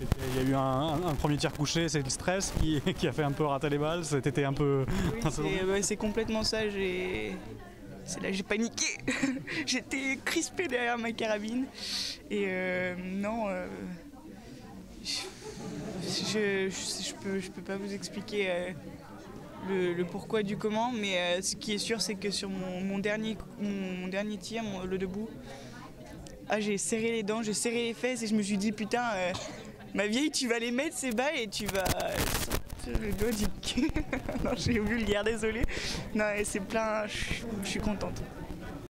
Il y a eu un, un premier tir couché, c'est le stress qui, qui a fait un peu rater les balles. C'était un peu. Oui, c'est complètement ça. J'ai. C'est là que j'ai paniqué. J'étais crispé derrière ma carabine. Et euh, non. euh, je, je, je peux, je peux pas vous expliquer euh, le, le pourquoi du comment, mais ce qui est sûr, c'est que sur mon, mon dernier, mon, mon dernier tir, mon- le debout, ah, j'ai serré les dents, j'ai serré les fesses et je me suis dit, putain, ma vieille, tu vas les mettre ces balles et tu vas sortir le doigt du cul. non, j'ai vulgaire, désolé. Non, et c'est plein, je suis contente.